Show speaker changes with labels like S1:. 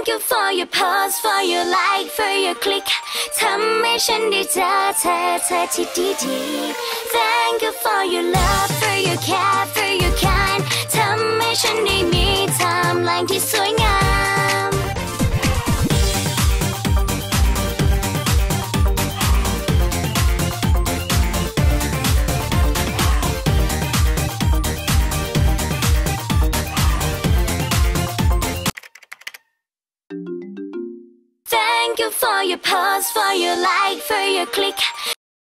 S1: Thank you for your post for your like for your click ทำให้ฉันได้เจอเธอเธอที่ดีดีๆ Thank you for your love for your care for your kind ทำให้ฉันได้มีไทม์ไลน์ที่สวยงาม You for your post, for your like, for your click